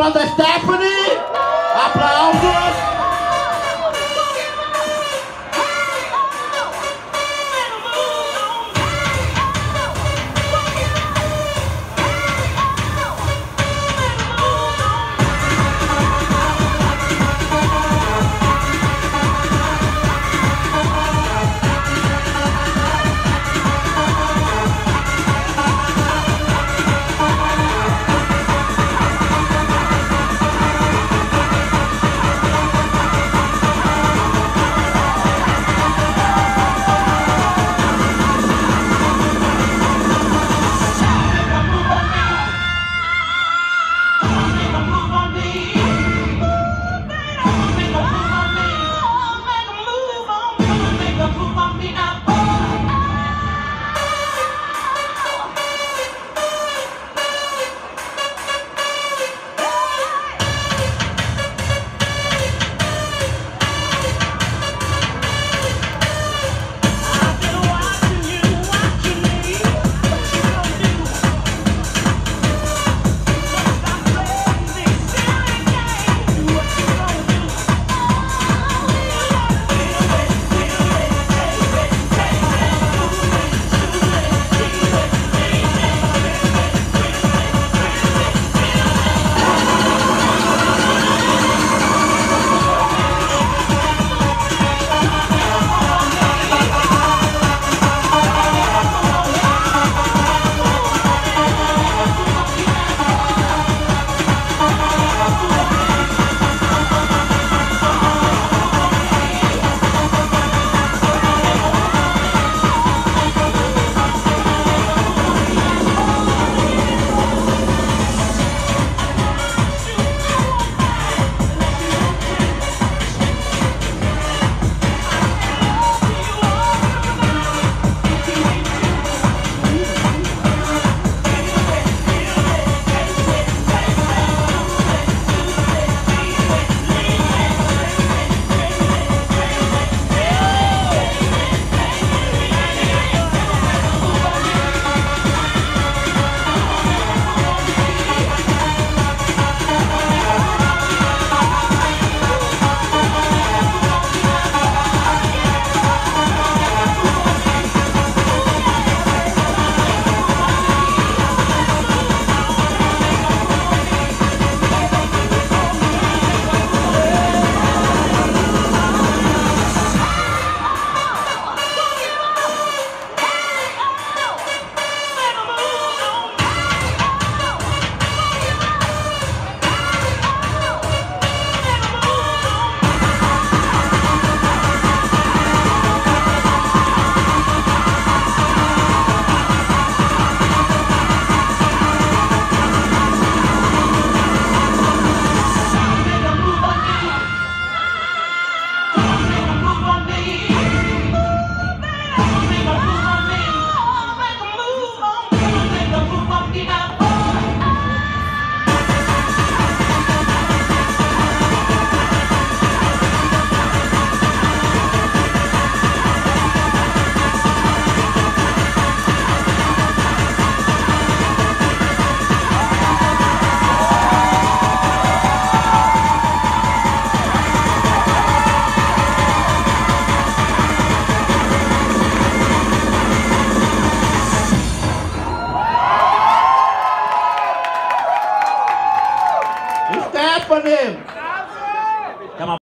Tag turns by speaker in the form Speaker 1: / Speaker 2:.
Speaker 1: para the Aplausos. Stephanie.